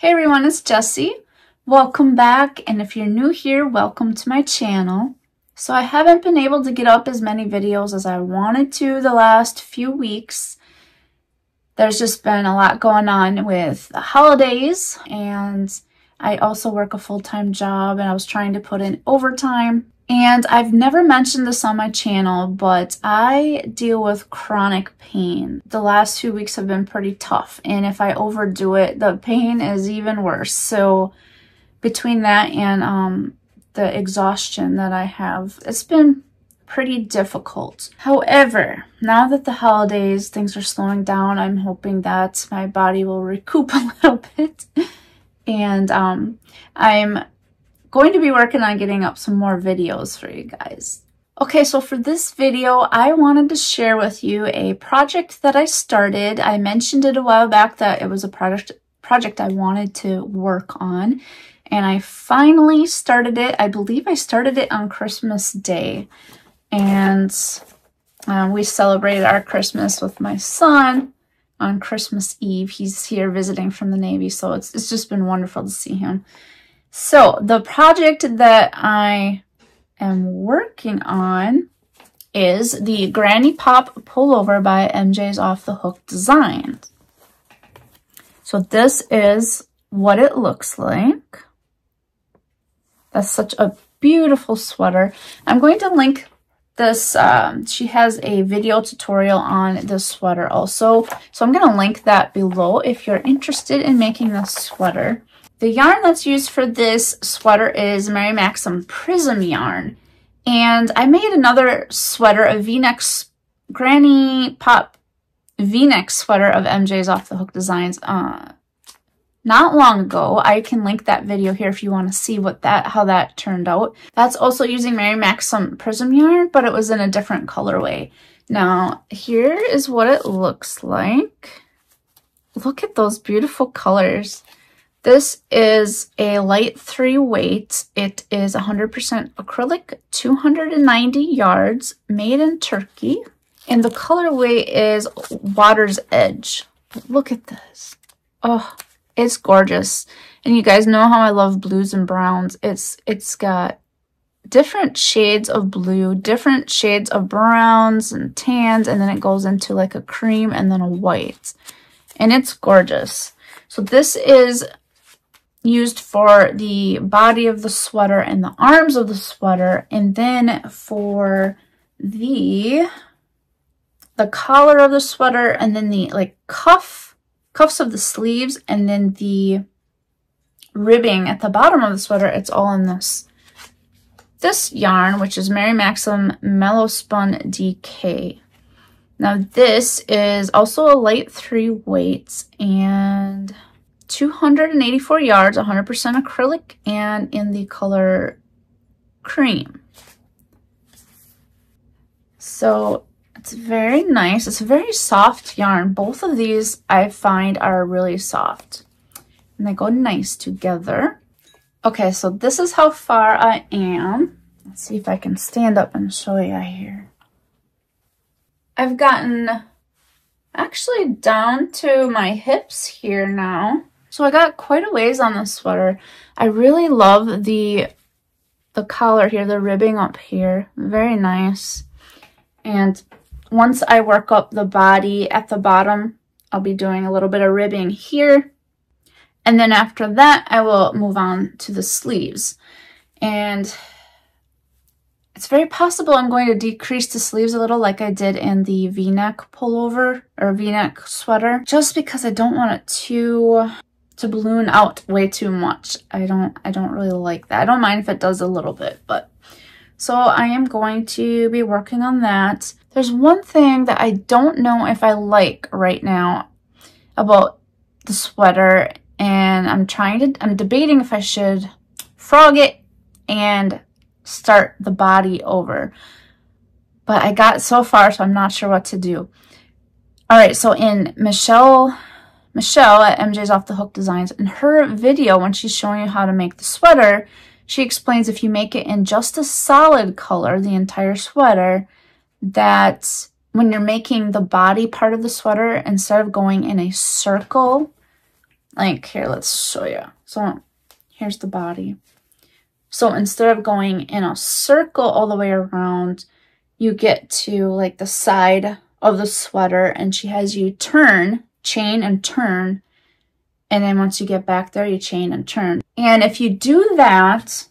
Hey everyone, it's Jessie. Welcome back, and if you're new here, welcome to my channel. So I haven't been able to get up as many videos as I wanted to the last few weeks. There's just been a lot going on with the holidays, and I also work a full-time job, and I was trying to put in overtime. And I've never mentioned this on my channel, but I deal with chronic pain. The last few weeks have been pretty tough, and if I overdo it, the pain is even worse. So between that and um, the exhaustion that I have, it's been pretty difficult. However, now that the holidays, things are slowing down, I'm hoping that my body will recoup a little bit. And um, I'm going to be working on getting up some more videos for you guys. Okay, so for this video, I wanted to share with you a project that I started. I mentioned it a while back that it was a project project I wanted to work on. And I finally started it. I believe I started it on Christmas Day. And uh, we celebrated our Christmas with my son on Christmas Eve. He's here visiting from the Navy, so it's, it's just been wonderful to see him. So the project that I am working on is the Granny Pop Pullover by MJ's Off the Hook Designs. So this is what it looks like. That's such a beautiful sweater. I'm going to link this. Um, she has a video tutorial on this sweater also. So I'm going to link that below if you're interested in making this sweater. The yarn that's used for this sweater is Mary Maxim Prism yarn. And I made another sweater, a v-neck Granny Pop v-neck sweater of MJ's Off the Hook Designs uh, not long ago. I can link that video here if you want to see what that how that turned out. That's also using Mary Maxim Prism yarn, but it was in a different colorway. Now, here is what it looks like. Look at those beautiful colors. This is a light three weight. It is 100% acrylic, 290 yards, made in Turkey. And the colorway is Water's Edge. Look at this. Oh, it's gorgeous. And you guys know how I love blues and browns. It's It's got different shades of blue, different shades of browns and tans, and then it goes into like a cream and then a white. And it's gorgeous. So this is used for the body of the sweater and the arms of the sweater. And then for the, the collar of the sweater and then the like cuff, cuffs of the sleeves and then the ribbing at the bottom of the sweater, it's all in this this yarn, which is Mary Maxim Mellow Spun DK. Now this is also a light three weights and 284 yards, 100% acrylic, and in the color cream. So it's very nice. It's a very soft yarn. Both of these I find are really soft. And they go nice together. Okay, so this is how far I am. Let's see if I can stand up and show you here. I've gotten actually down to my hips here now. So I got quite a ways on this sweater. I really love the the collar here, the ribbing up here. Very nice. And once I work up the body at the bottom, I'll be doing a little bit of ribbing here. And then after that, I will move on to the sleeves. And it's very possible I'm going to decrease the sleeves a little like I did in the v-neck pullover or v-neck sweater, just because I don't want it too to balloon out way too much. I don't, I don't really like that. I don't mind if it does a little bit, but so I am going to be working on that. There's one thing that I don't know if I like right now about the sweater and I'm trying to, I'm debating if I should frog it and start the body over. But I got so far, so I'm not sure what to do. All right, so in Michelle Michelle at MJ's Off the Hook Designs, in her video when she's showing you how to make the sweater, she explains if you make it in just a solid color, the entire sweater, that when you're making the body part of the sweater, instead of going in a circle, like here, let's show you. So here's the body. So instead of going in a circle all the way around, you get to like the side of the sweater and she has you turn, chain and turn. And then once you get back there, you chain and turn. And if you do that,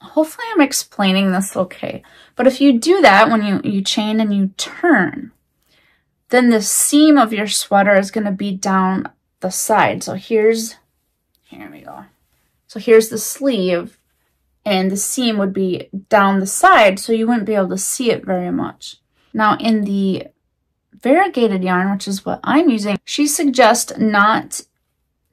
hopefully I'm explaining this okay. But if you do that when you, you chain and you turn, then the seam of your sweater is going to be down the side. So here's, here we go. So here's the sleeve and the seam would be down the side so you wouldn't be able to see it very much. Now in the variegated yarn, which is what I'm using, she suggests not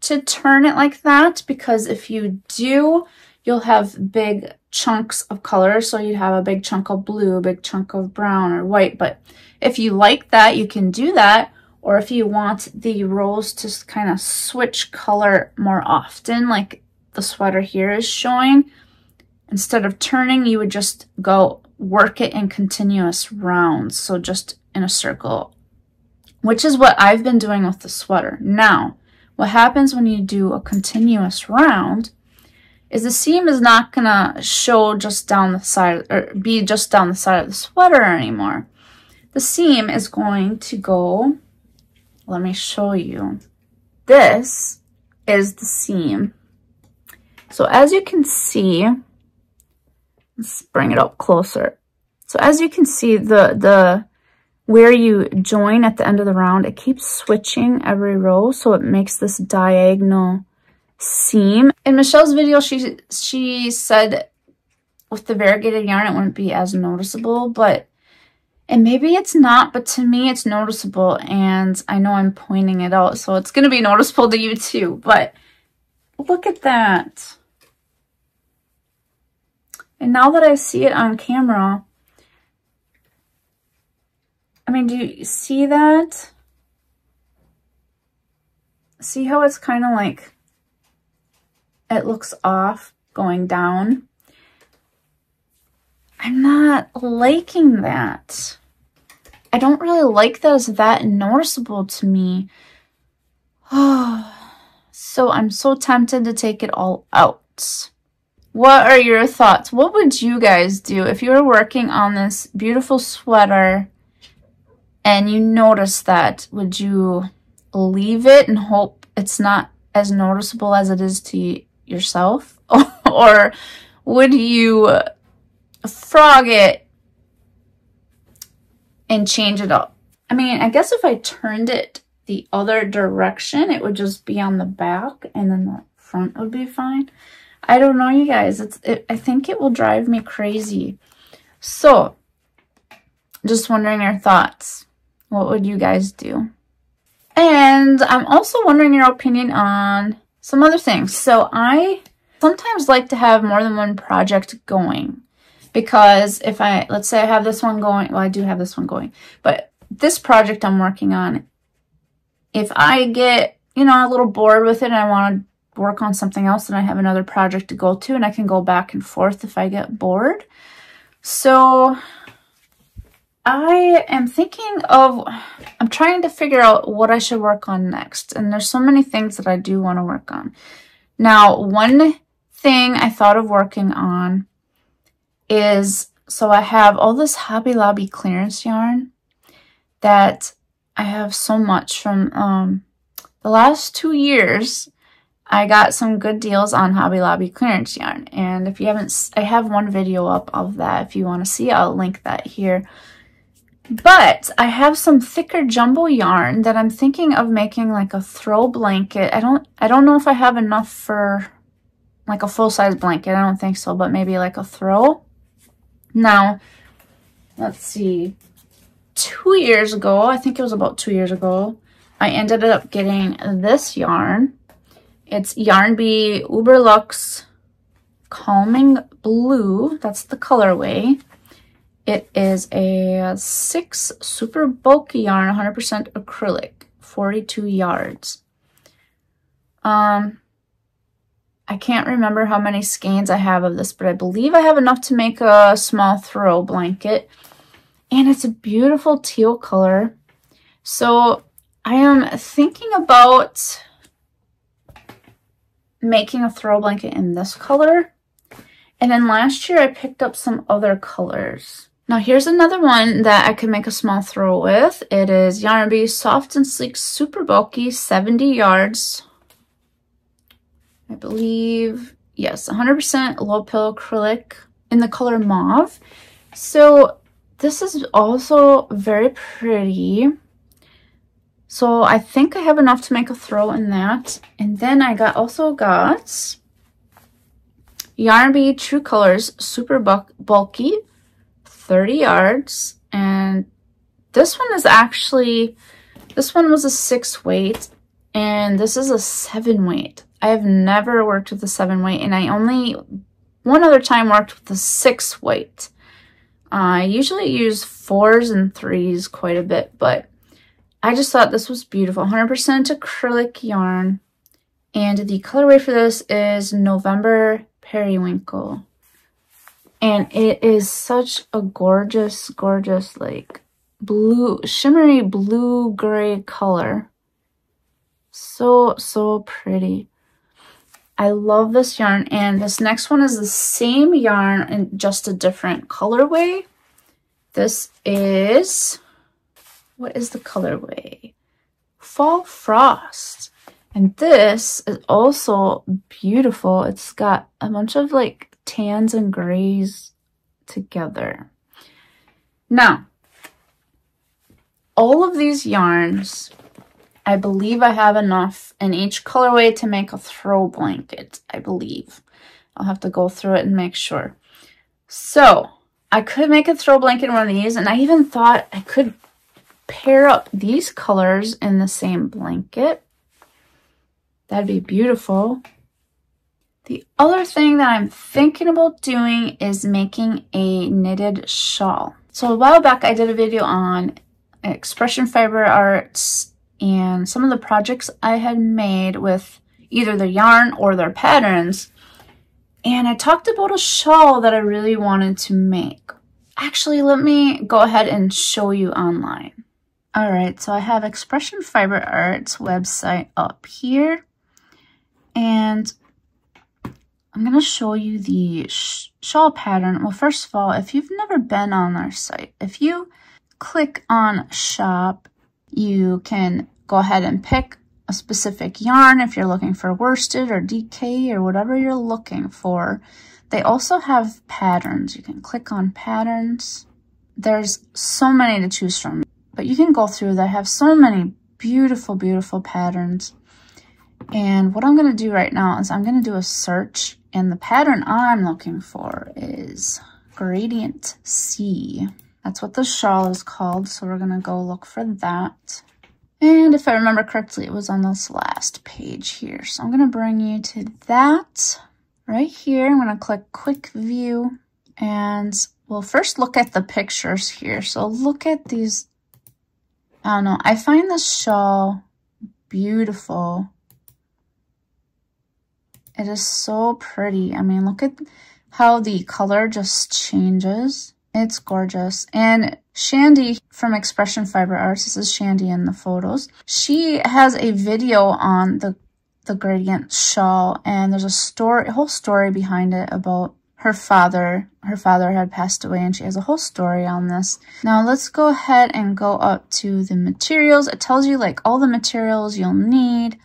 to turn it like that because if you do, you'll have big chunks of color. So you'd have a big chunk of blue, a big chunk of brown or white. But if you like that, you can do that. Or if you want the rolls to kind of switch color more often, like the sweater here is showing, instead of turning, you would just go work it in continuous rounds. So just in a circle, which is what I've been doing with the sweater. Now, what happens when you do a continuous round is the seam is not going to show just down the side or be just down the side of the sweater anymore. The seam is going to go, let me show you. This is the seam. So as you can see, let's bring it up closer. So as you can see, the, the where you join at the end of the round, it keeps switching every row. So it makes this diagonal seam. In Michelle's video, she she said with the variegated yarn, it wouldn't be as noticeable, but and maybe it's not, but to me it's noticeable and I know I'm pointing it out, so it's going to be noticeable to you too, but look at that. And now that I see it on camera, I mean, do you see that? See how it's kind of like it looks off going down. I'm not liking that. I don't really like that as that noticeable to me. Oh, so I'm so tempted to take it all out. What are your thoughts? What would you guys do if you were working on this beautiful sweater and you notice that? Would you leave it and hope it's not as noticeable as it is to yourself? or would you frog it and change it up? I mean, I guess if I turned it the other direction, it would just be on the back and then the front would be fine. I don't know, you guys. It's. It, I think it will drive me crazy. So, just wondering your thoughts. What would you guys do? And I'm also wondering your opinion on some other things. So I sometimes like to have more than one project going because if I, let's say I have this one going, well, I do have this one going, but this project I'm working on, if I get, you know, a little bored with it and I want to work on something else, then I have another project to go to and I can go back and forth if I get bored. So I am thinking of, I'm trying to figure out what I should work on next. And there's so many things that I do want to work on. Now, one thing I thought of working on is, so I have all this Hobby Lobby clearance yarn that I have so much from um, the last two years. I got some good deals on Hobby Lobby clearance yarn. And if you haven't, I have one video up of that. If you want to see, I'll link that here. But I have some thicker jumbo yarn that I'm thinking of making like a throw blanket. I don't I don't know if I have enough for like a full-size blanket. I don't think so, but maybe like a throw. Now, let's see. Two years ago, I think it was about two years ago, I ended up getting this yarn. It's Yarn Bee Uberlux Calming Blue. That's the colorway. It is a 6 super bulky yarn, 100% acrylic, 42 yards. Um, I can't remember how many skeins I have of this, but I believe I have enough to make a small throw blanket. And it's a beautiful teal color. So I am thinking about making a throw blanket in this color. And then last year I picked up some other colors. Now here's another one that I could make a small throw with. It is Yarn Bee Soft and Sleek Super Bulky 70 yards. I believe, yes, 100% low pill acrylic in the color mauve. So this is also very pretty. So I think I have enough to make a throw in that. And then I got also got Yarn Bee True Colors Super Bulky 30 yards. And this one is actually, this one was a six weight and this is a seven weight. I have never worked with a seven weight and I only one other time worked with a six weight. Uh, I usually use fours and threes quite a bit, but I just thought this was beautiful. 100% acrylic yarn. And the colorway for this is November Periwinkle. And it is such a gorgeous, gorgeous, like, blue, shimmery blue gray color. So, so pretty. I love this yarn. And this next one is the same yarn in just a different colorway. This is what is the colorway? Fall Frost. And this is also beautiful. It's got a bunch of like tans and grays together. Now, all of these yarns, I believe I have enough in each colorway to make a throw blanket, I believe. I'll have to go through it and make sure. So, I could make a throw blanket in one of these, and I even thought I could pair up these colors in the same blanket. That'd be beautiful. The other thing that I'm thinking about doing is making a knitted shawl. So a while back I did a video on expression fiber arts and some of the projects I had made with either their yarn or their patterns. And I talked about a shawl that I really wanted to make. Actually, let me go ahead and show you online. All right, so I have Expression Fiber Arts website up here. And I'm going to show you the sh shawl pattern. Well, first of all, if you've never been on our site, if you click on shop, you can go ahead and pick a specific yarn if you're looking for worsted or DK or whatever you're looking for. They also have patterns. You can click on patterns. There's so many to choose from. But you can go through They have so many beautiful, beautiful patterns. And what I'm going to do right now is I'm going to do a search. And the pattern I'm looking for is Gradient Sea. That's what the shawl is called. So we're going to go look for that. And if I remember correctly, it was on this last page here. So I'm going to bring you to that right here. I'm going to click Quick View. And we'll first look at the pictures here. So look at these I don't know. I find this shawl beautiful. It is so pretty. I mean, look at how the color just changes. It's gorgeous. And Shandi from Expression Fiber Arts, this is Shandi in the photos. She has a video on the the gradient shawl and there's a story, a whole story behind it about her father. Her father had passed away and she has a whole story on this. Now let's go ahead and go up to the materials. It tells you like all the materials you'll need.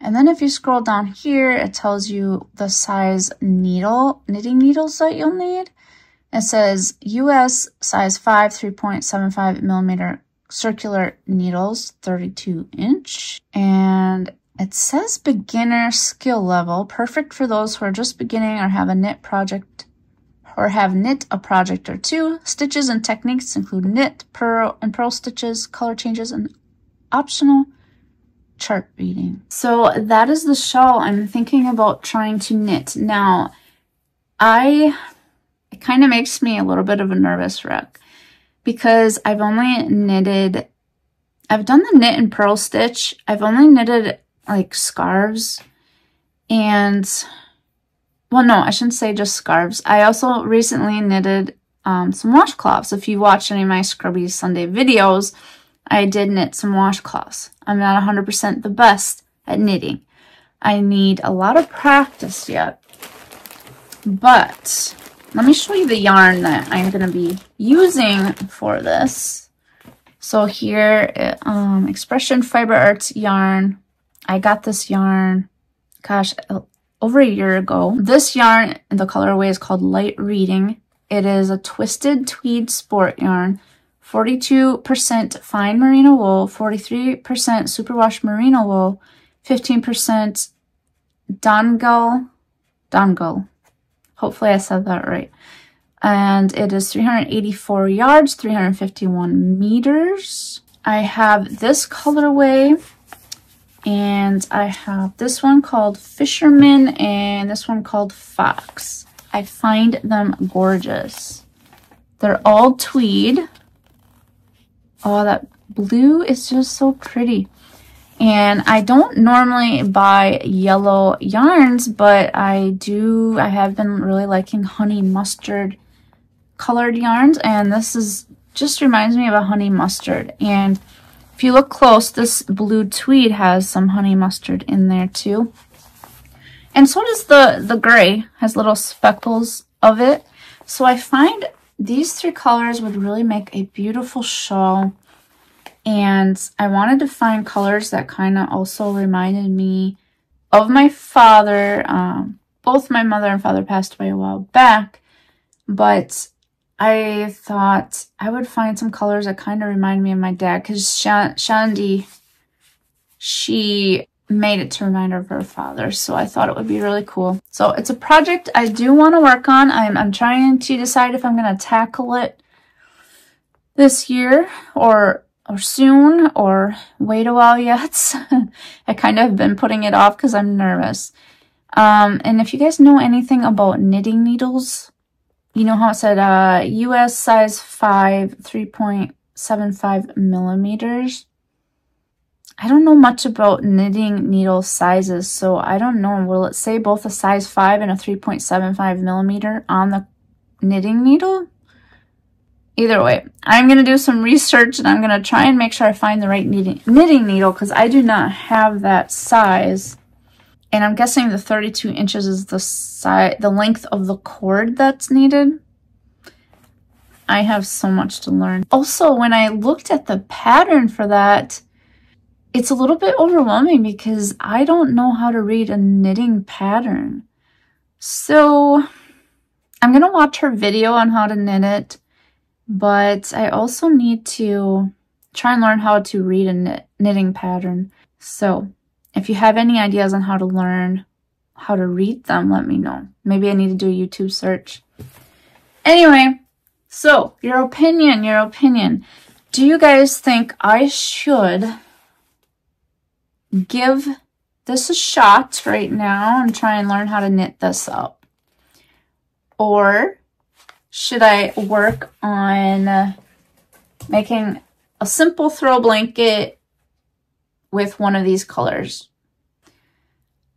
And then if you scroll down here, it tells you the size needle, knitting needles that you'll need. It says US size 5, 3.75 millimeter circular needles, 32 inch. And it says beginner skill level, perfect for those who are just beginning or have a knit project or have knit a project or two. Stitches and techniques include knit, purl, and purl stitches, color changes, and optional chart reading. So that is the shawl I'm thinking about trying to knit. Now, I, it kind of makes me a little bit of a nervous wreck because I've only knitted, I've done the knit and purl stitch. I've only knitted like scarves and well no i shouldn't say just scarves i also recently knitted um, some washcloths if you watch any of my scrubby sunday videos i did knit some washcloths i'm not 100% the best at knitting I need a lot of practice yet. But let me show you the yarn that I'm going to be using for this. So here, um, Expression Fiber Arts yarn. I got this yarn, gosh, over a year ago. This yarn, the colorway is called Light Reading. It is a twisted tweed sport yarn. 42% fine merino wool, 43% superwash merino wool, 15% Dangal, Dangal. Hopefully I said that right. And it is 384 yards, 351 meters. I have this colorway and I have this one called Fisherman and this one called Fox. I find them gorgeous. They're all tweed. Oh, that blue is just so pretty. And I don't normally buy yellow yarns, but I do, I have been really liking honey mustard colored yarns. And this is just reminds me of a honey mustard. And if you look close, this blue tweed has some honey mustard in there too. And so does the, the gray, has little speckles of it. So I find these three colors would really make a beautiful shawl and I wanted to find colors that kind of also reminded me of my father. Um, both my mother and father passed away a while back, but I thought I would find some colors that kind of remind me of my dad because Shandi, she made it to remind her of her father. So I thought it would be really cool. So it's a project I do want to work on. I'm, I'm trying to decide if I'm going to tackle it this year or or soon or wait a while yet. I kind of been putting it off because I'm nervous. Um, and if you guys know anything about knitting needles, you know how it said uh, US size 5, 3.75 millimeters. I don't know much about knitting needle sizes, so I don't know. Will it say both a size 5 and a 3.75 millimeter on the knitting needle? Either way, I'm going to do some research and I'm going to try and make sure I find the right knitting, knitting needle because I do not have that size. And I'm guessing the 32 inches is the size, the length of the cord that's needed. I have so much to learn. Also, when I looked at the pattern for that, it's a little bit overwhelming because I don't know how to read a knitting pattern. So I'm going to watch her video on how to knit it but I also need to try and learn how to read a knit knitting pattern. So if you have any ideas on how to learn how to read them, let me know. Maybe I need to do a YouTube search. Anyway, so your opinion, your opinion. Do you guys think I should give this a shot right now and try and learn how to knit this up? Or should I work on making a simple throw blanket with one of these colors?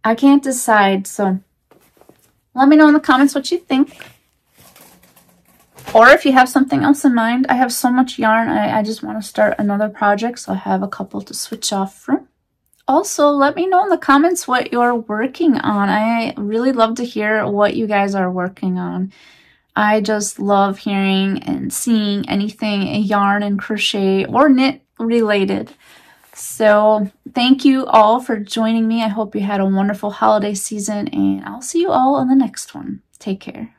I can't decide, so let me know in the comments what you think. Or if you have something else in mind, I have so much yarn, I, I just want to start another project, so I have a couple to switch off from. Also, let me know in the comments what you're working on. I really love to hear what you guys are working on. I just love hearing and seeing anything yarn and crochet or knit related. So thank you all for joining me. I hope you had a wonderful holiday season and I'll see you all in the next one. Take care.